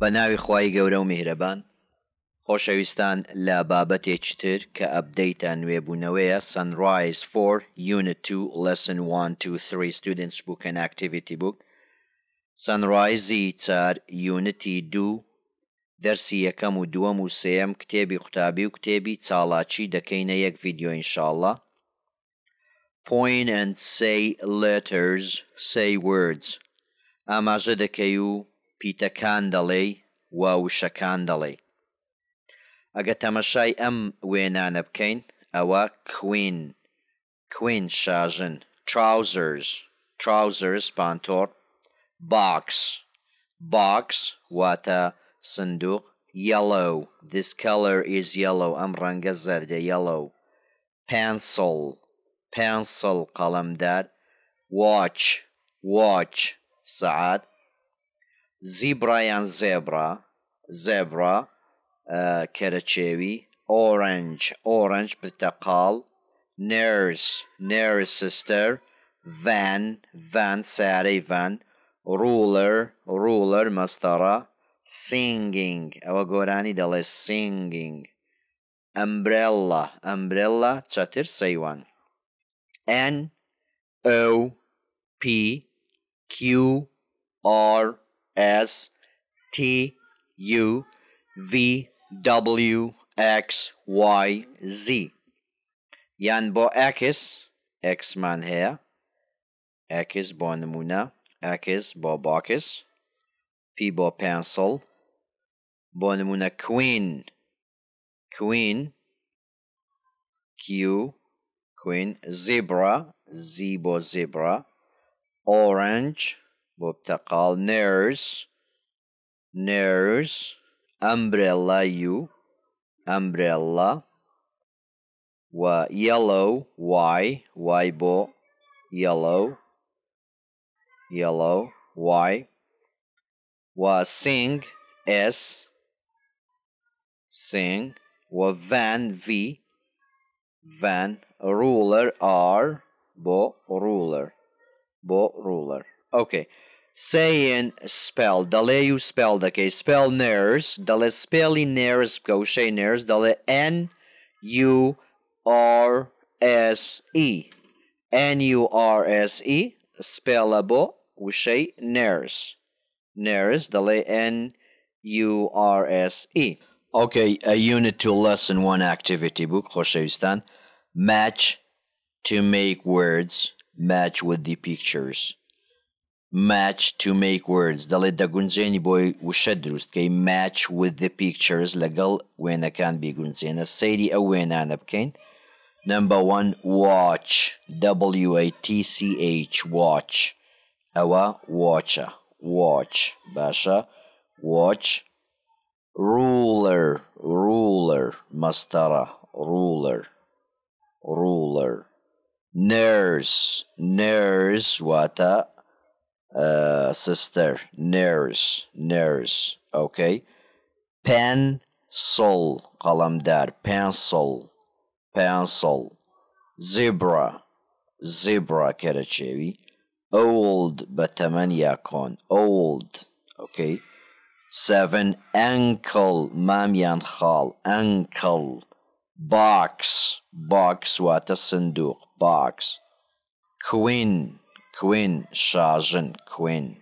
بە ناوی خی گەورە و میهرەبان خۆشەویستان لە بابەتێکی تر کە ئەبدەیتە نوێبوونەوەیە سنرایز 4 Unit 2 lesson 1 2 3 students book and activity book. سنرایزی چار یونتی دوو دەرسی یەکەم و دووەم و سێم کتێبی قوتابی و کتێبی چاڵاچی دەکەینە یەک ڤیددیو ئینشاءله point and say letters say words. ئاماژە دەکەی و پیتەکان دەڵێ و وشەکان دەڵێ ئەگە تەمەشای ئەم وێنانە بکەین ئەوە کوین کوین شاژن trousers trousers پانتۆر box box واتە سندوق yellow this color is yellow ئەم ڕەنگە زەردە yellow pencil pencil قەڵەمدار watch watch سعات زیبرا یان زێبرا زێبرا کەرەچێوی ئۆرنج ئۆرنج بتەقاڵ نرس نرس سستەر van van سارەی van ruler ruler مەستەڕە singing ئەوە گۆرانی دەڵێ singing ئەمبرێڵە ئەمبرێڵە چەتر سەیوان N O P Q R S T U V W X Y Z. Yan bo akis. X man her, Akis bo namuna, Akis bo bakis, P bo pencil, bo namuna queen, queen, Q, queen, zebra, Z bo zebra, orange, Mubtakal nurse, nurse, umbrella U, umbrella, wa yellow Y, bo? yellow, yellow, Y, wa sing S, sing, wa van V, van ruler R, bo ruler, bo ruler. Okay saying spell, dale ju spell, okay, spell nurse, dale spelli nurse, gauche nurse, dale N U R S E. N U R S E, spellable, gauche nurse. Nurse, dale N U R S E. Okay, a unit to lesson one activity book, Match to make words match with the pictures match to make words دەڵێت دەگونجێنی بۆی وشە دروستکەی match with the pictures لەگەڵ وێنەکان بیگونجێنە سەیری ئەو وێنانە بکەین number one watch W A T C H watch ئەوە watchە watch باشە watch ruler ruler مەستەرە ruler ruler nurse nurse واتە uh, sister nurse nurse okay pencil قەڵەمدار pencil pencil zebra zebra کەرەچێوی old بە تەمەەن یا کۆن old okay seven ankle مامیان خاڵ ankle box box واتە سندوق box queen Quinn, Sergeant Quinn.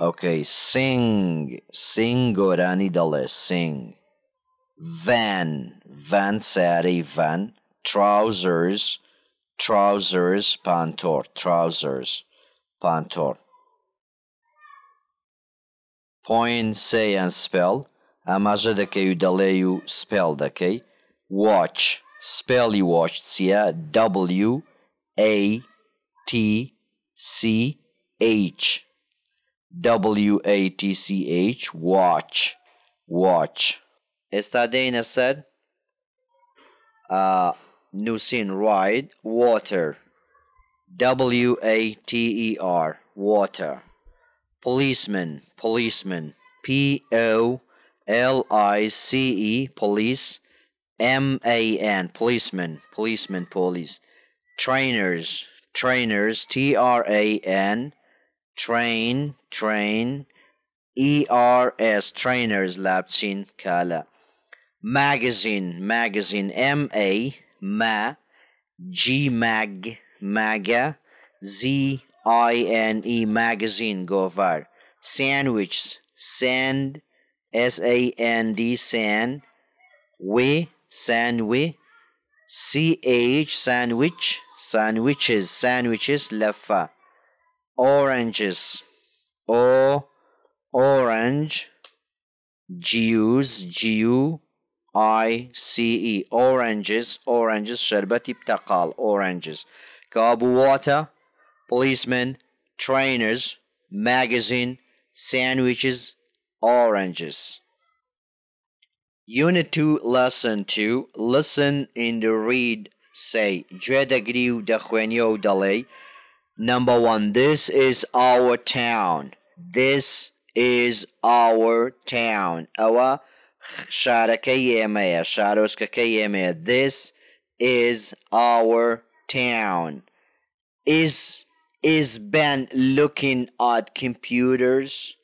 Okay, sing, sing, Goranidale, sing. Van, van sari, van. Trousers, trousers, pantor, trousers, pantor. Point say and spell. Ama že dale udaleju spell dakej. Watch, spell you watch, cija W, A, T C H. W A T C H watch watch. Esta Dana said uh scene ride water. W A T E R water. Policeman policeman. P O L I C E police. M A N policeman policeman police. Trainers trainers, T R A N, train, train, E R S, trainers, Lapsin Kala. Magazine, magazine, M A, ma, G mag, maga, Z I N E, magazine, Govar. Sandwich, sand, S A N D, sand, we, sand, we, CH sandwich, sandwiches, sandwiches, leffa. Oranges, O, orange, juice, G-U, I-C-E. Oranges, oranges, sherbet, iptakal, oranges. Kabu water, policemen, trainers, magazine, sandwiches, oranges. Unit 2, Lesson 2. Listen and read. Say, Je degré de Juanio Number one, this is our town. This is our town. Our this is our town. Is is Ben looking at computers?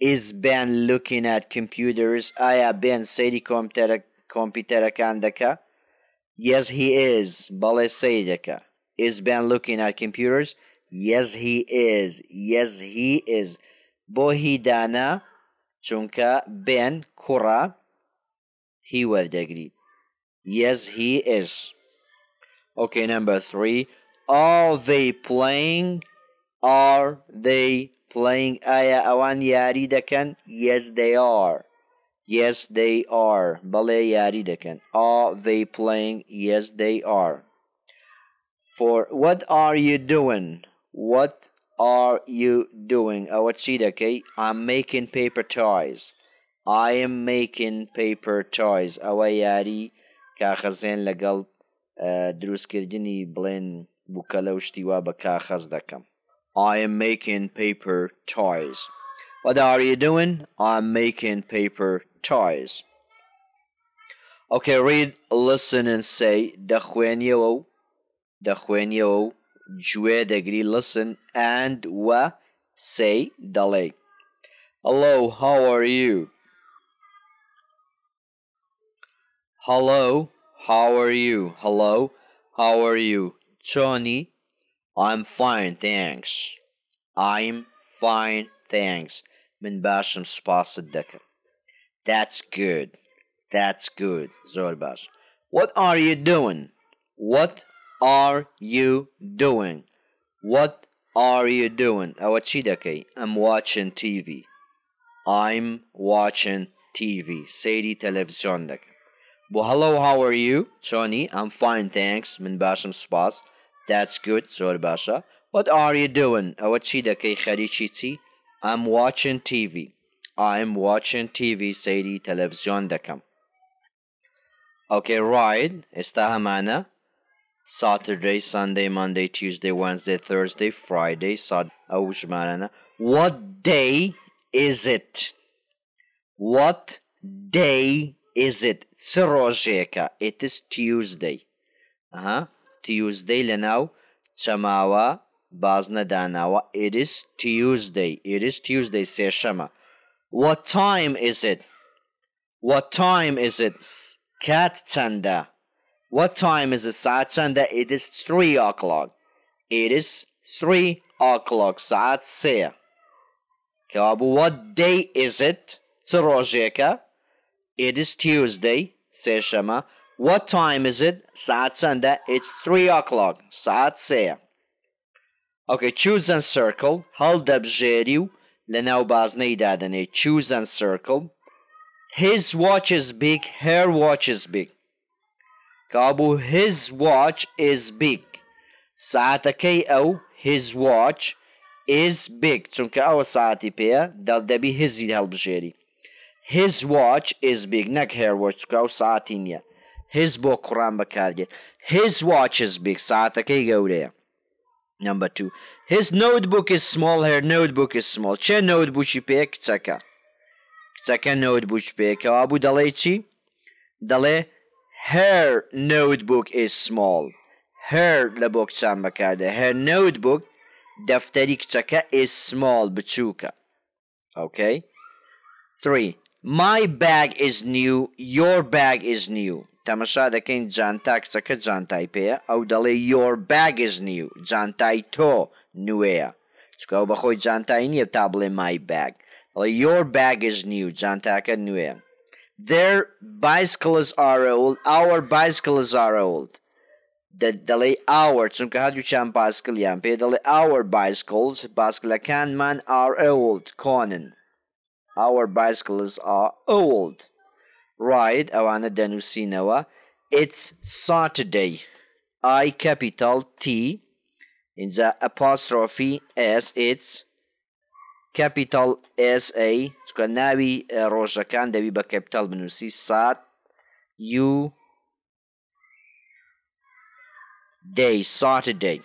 is been looking at computers. I have been Sadi Kompitakandaka. Yes, he is. Bale Sadeka is been looking at computers. Yes, he is. Yes, he is. Bohidana Chunka Ben Kura. He will degree. Yes, he is. Okay, number three. Are they playing? Are they playing ئایا ئەوان یاری دەکەن yes they are yes they are بەڵێ یاری دەکەن are they playing yes they are for what are you doing what are you doing? Oh, what's she okay? I'm making paper toys. I am making paper toys. ئەوە یاری کاخەزێن لەگەڵ دروستکردنی بڵێن بووکە و شتیوا بە کاخەز دەکەم. I am making paper toys. What are you doing? I'm making paper toys. Okay, read, listen and say دەخوێنیەوە و دەخوێنیەوە و گوێ دەگری listen and و say دەڵێ Hello, how are you? Hello, how are you? Hello, how are you? Tony, I'm fine, thanks. I'm fine, thanks. Min başım spasa. That's good. That's good. Zorbaş. What are you doing? What are you doing? What are you doing? Awachidake. I'm watching TV. I'm watching TV. Seyri televizyondaki. Well, hello, how are you? Tony, I'm fine, thanks. Min başım spas. That's good. زۆر باشە. What are you doing? ئەوە چی دەکەی خەریکی چی؟ I'm watching TV. I'm watching TV سەیری تەلەڤیزیۆن دەکەم. Okay, right. ئێستا هەمانە Saturday, Sunday, Monday, Tuesday, Wednesday, Thursday, Friday, Saturday. What day is it? What day is it? Sirojeka. It is Tuesday. Uh-huh. Tuesday لناو chamawa bazna danawa. It is Tuesday. It is Tuesday seshama. What time is it? What time is it? Cat tanda. What time is it, Saat It is 3 o'clock. It is 3 o'clock. Saat Se. Kabu, what day is it? Tsarojeka. It is Tuesday. Se Shama. what time is it? Saat sanda. It's 3 o'clock. Saat se. Okay, choose and circle. Halda bjeriju. Lenau baznei dadane. Choose and circle. His watch is big. Her watch is big. Kabu, his watch is big. Saat KO, his watch is big. Çünkü o saati pe dal debi his help. His watch is big. Nek her watch çünkü o saati niye. his بۆ کوڕان بەکارگێت his watch is big ساعتەکەی گەورەیە number two his notebook is small her notebook is small چه notebookی پێ کچەکە کچەکە notebook پێکەوە بوو دەڵێ چی دەڵێ her notebook is small. Her لە بۆ کچان بەکاردە. Her notebook دەفتەری کچەکە is small بچووکە. Okay? 3. My bag is new, your bag is new. تەمەشا دەکەین جانتا کچەکە جانتای پێەیە ئەو دەڵێ your bag is new جانتای تۆ نوێیە چکە ئەو بەخۆی جانتای نییە تا بڵێ my bag دەڵێ your bag is new جانتاکە نوێە their bicycles are old our bicycles are old دەڵێ our چونکە هەردووچیان باسکلیان پێ دەڵێ our bicycles باسکلەکانمان are old کۆنن our bicycles are old right ئەوانە دەنووسینەوە it's Saturday I capital T اینجا apostrophe S it's capital SA چکە ناوی ڕۆژەکان دەوی بە کەپیتال بنووسی سات U day Saturday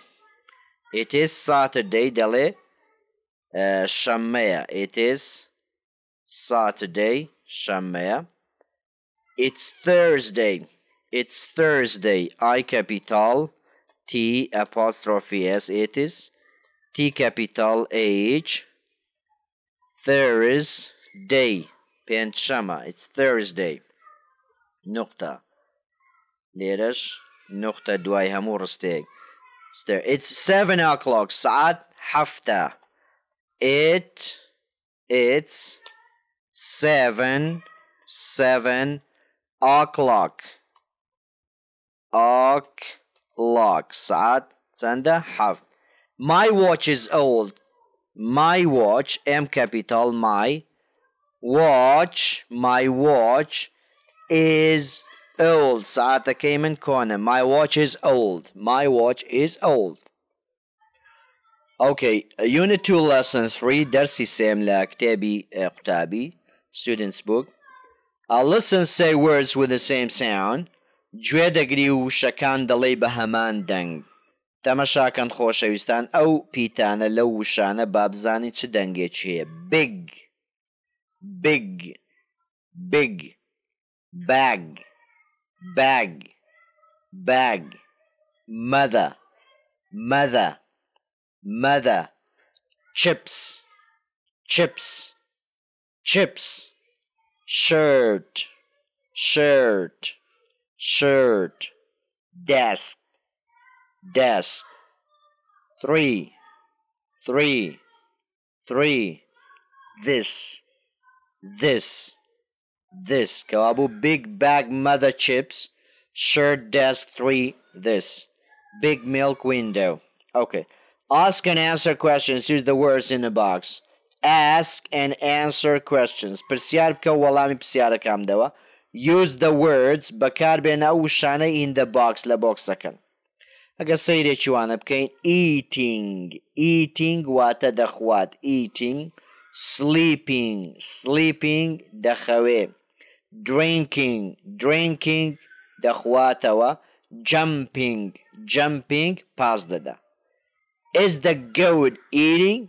it is Saturday دەڵێ شەمەیە it is Saturday شەمەیە it's Thursday. It's Thursday. I capital T apostrophe S it is. T capital H. Thursday. Penchama. It's Thursday. Nokta. Letters. Nokta dwai hamursteg. It's seven o'clock. Saat hafta. It. It's seven. Seven o'clock o'clock ساعات سنده حرف my watch is old my watch m capital my watch my watch is old ساعتك من كونه my watch is old my watch is old okay unit 2 lesson 3 درسي سام لكتابي قتابي students book I'll listen say words with the same sound گوێ دەگری و شەکان دەڵێ بە هەمان دەنگ تەمەشاکەن خۆشەویستان ئەو پیتانە لەو وشانە بابزانی چ دەنگێکی هەیە big big big bag bag bag mother mother mother chips chips chips shirt, shirt, shirt, desk, desk, three, three, three, this, this, this. Kawabu big bag mother chips, shirt desk three, this. Big milk window. Okay. Ask and answer questions. Use the words in the box ask and answer questions پرسیار بکە وەڵامی پرسیارەکەمدەوە use the words بەکاربێنە ئەو وشانە in the box لە بۆکسەکەن ئەگە سەیرێکی وانە بکەین eating eating واتە دەخوات eating sleeping sleeping دەخەوێ drinking drinking دەخواتەوە jumping jumping پاس دەدا is the goat eating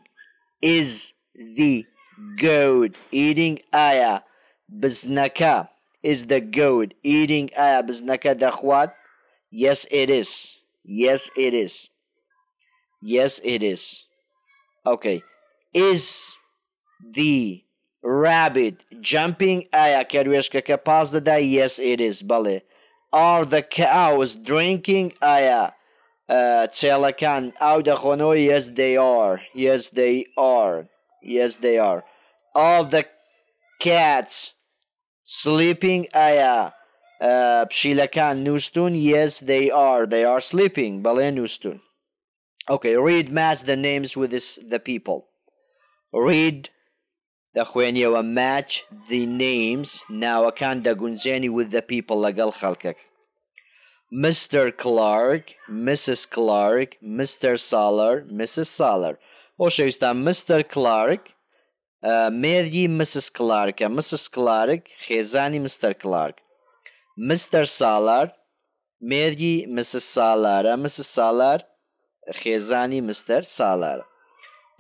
is the goat eating ayah biznaka. Is the goat eating ayah biznaka dakhwat? Yes, it is. Yes, it is. Yes, it is. Okay. Is the rabbit jumping ayah karyashka kapazda? Yes, it is. Bale. Are the cows drinking ayah? Chelakan uh, Audahono, yes they are. Yes they are. Yes, they are. All the cats sleeping. Aya. Ah, uh, Pshilakan Nustun. Yes, they are. They are sleeping. Bale Nustun. Okay, read match the names with this, the people. Read the Khwenyewa match the names now Akanda Gunzeni with the people Lagal Khalkak. Mr. Clark, Mrs. Clark, Mr. Saller, Mrs. Saller. خۆشەویستان مستەر کلارک مێری مسس کلارکە مسس کلارک خێزانی مستەر کلارک مستەر ساڵار مێری مسس ساڵارە مسس ساڵار خێزانی مستەر ساڵارە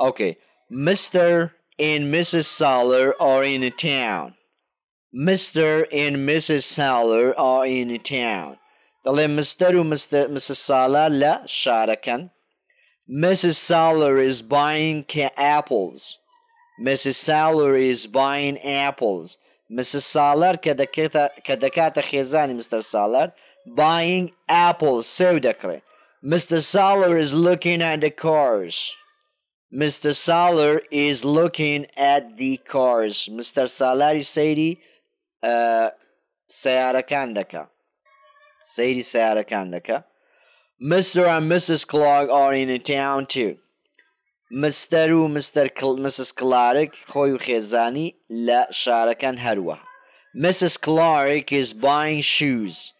ئۆکێ مستەر and Mrs. Saller are in a town. Mr. and Mrs. Saller are in a town. دەڵێ مستەر و Mrs. Saller لە شارەکەن Mrs. Saller is buying apples. Mrs. Saller is buying apples. Mrs. Saller کە دەکاتە خێزانی Mr. Saller buying apples سێو دەکڕێت Mr. Saller is looking at the cars. Mr. Saller is looking at the cars. Mr. Salari سەیری uh, سیارەکان دەکە. سەیری سیارەکان دەکە. Mr. and Mrs. Clark are in a town too. Mr. و Mr. Mrs. Clark خۆی و خێزانی لە شارەکان هەروە. Mrs. Clark is buying shoes.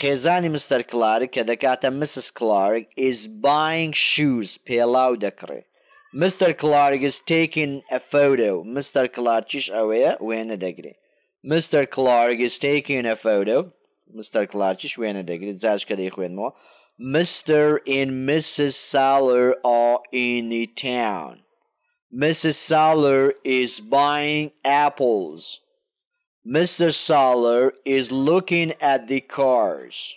خێزانی Mr. Clark کە دەکاتە Mrs. Clark is buying shoes پێڵاو دەکڕێ. Mr. Clark is taking a photo. Mr. Clarkیش ئەوەیە وێنە دەگرێ. Mr. Clark is taking a photo. Mr. Clarkیش وێنە دەگرێت جاش کە دەی خوێنمەوە. Mr. and Mrs. Saller are in the town. Mrs. Saller is buying apples. Mr. Saller is looking at the cars.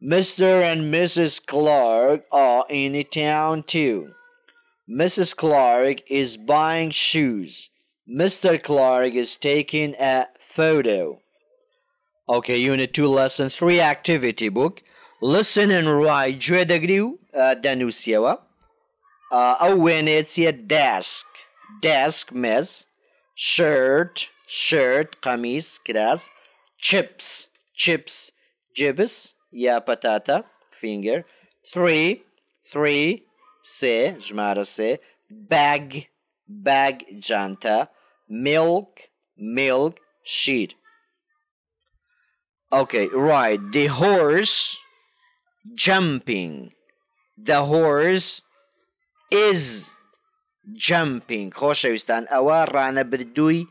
Mr. and Mrs. Clark are in the town too. Mrs. Clark is buying shoes. Mr. Clark is taking a photo. Okay, Unit 2, Lesson 3 Activity Book. Listen and write گوێ دەگری و دەنووسیەوە ئەو وێنێت چیە desk desk مێز shirt shirt قەمیس کراس chips chips جبس یا پەتاتە finger three three سێ ژمارە سێ bag bag جانتە milk milk شیر Okay, right. The horse jumping. The horse is jumping. خۆشەویستان ئەوە ڕانە بردووی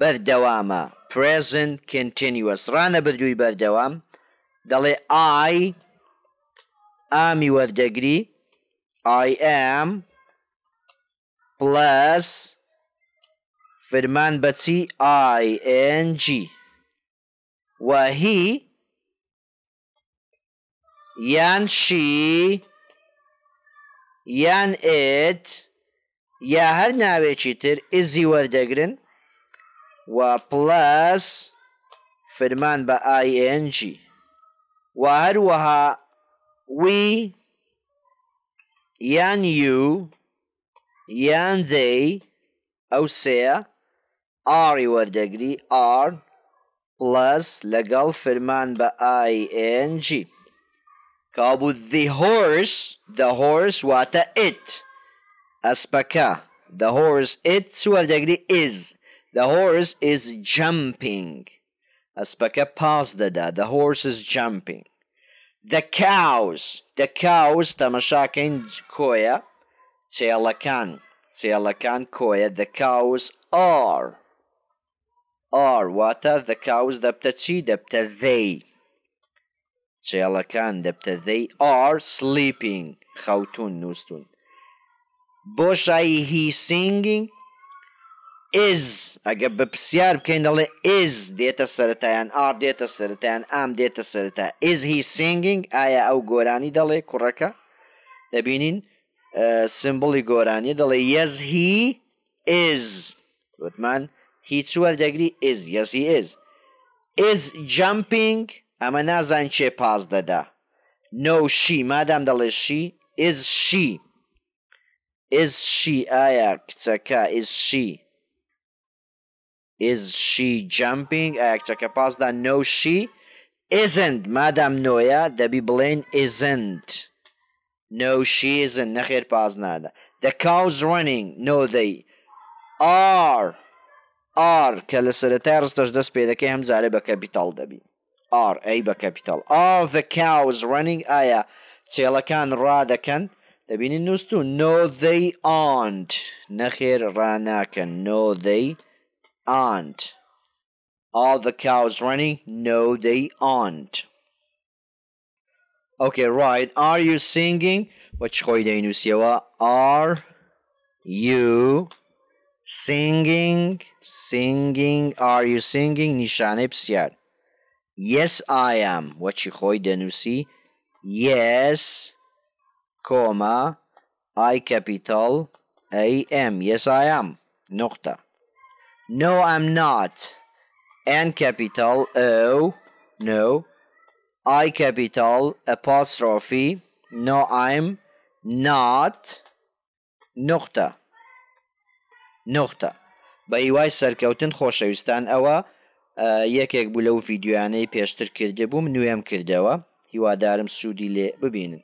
بەردەوامە. Present continuous. ڕانە بردووی بەردەوام دەڵێ I ئامی وەردەگری I am plus فرمان بەچی ING وهي یان شی یان ئێت یا هەر ناوێکی تر ئزی وەردەگرن و پلس فرمان بە ING و هەروەها وی یان یو یان دەی ئەو سەیە ئاری وەردەگری R plus لەگەڵ فرمان بە ING کابوو the horse the horse واتە it ئەسپەکە the horse it سوەردەگری is the horse is jumping ئەسپەکە پاس دەدا the horse is jumping the cows the cows تەمەشاکەین کۆیە چێڵەکان چێڵەکان کۆیە the cows are are واتە the cows دەبتە چی دەبتە they چێڵەکان دەبتە they are sleeping. خەوتون نووسون بۆشایی هی singing is. ئەگە بە پرسیار بکەین دەڵێ is. دێتە سەتایان ئار دێتە سەتیان ئام دێتە سەرتا. Is هی singing? ئایا ئەو گۆرانی دەڵێ کوڕەکە؟ دەبینین سمبڵی گۆرانی دەڵێ yes he is. وتمان هیچ وەردەگری yes he is. Is jumping ئەمە نازان چێ پاس دەدا no شی مادام دەڵێ شی is she is she ئایا کچەکە is she is she jumping ئایا کچەکە پاسدا no she isn't مادام نۆیە دەبی بڵێن isn't no she isn't نەخێر پاس نادا the cows running no they are are کە لە سەرەتای ڕستەش دەست پێ دەکەی هەم جارێ بە کەپیتال دەبی are ئەی بە کەپیتال are the cows running ئایا چێڵەکان ڕادەکەن دەبینی نووسون no they aren't نەخێر ڕناکەن no they aren't all the cows running no they aren't okay right are you singing وەچ خۆی دەینووسیەوە are you singing singing are you singing نیشانەی پرسیار yes I am وەچی خۆی دەنووسی yes کۆما I capital I am yes I am نقطة No I'm not N capital O no I capital apostrophe No I'm not نقطة نقطة بە هیوای سەرکەوتن خۆشەویستان ئەوە یەکێک بوو لەو ڤیددیوانەی پێشتر کرده بووم نوێم کردەوە. هیوادارم سوودی لێ ببینن.